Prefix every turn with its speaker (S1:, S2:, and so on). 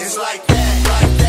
S1: It's like that, like that.